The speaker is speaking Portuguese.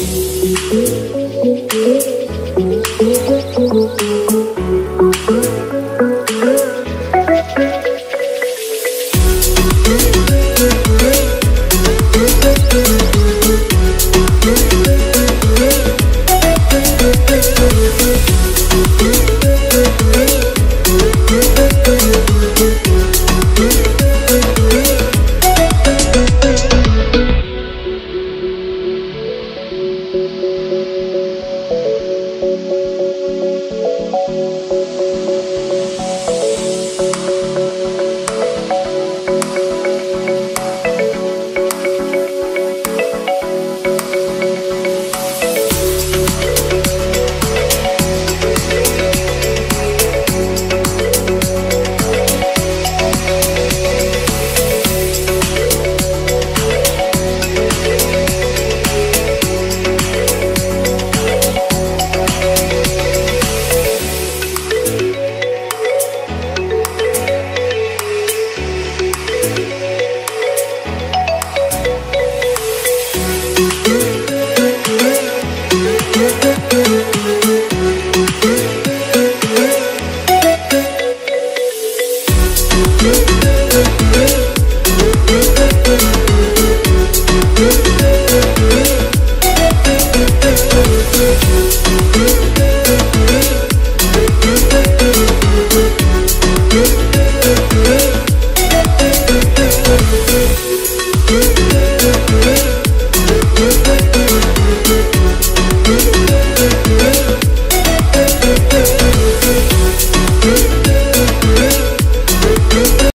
Música Música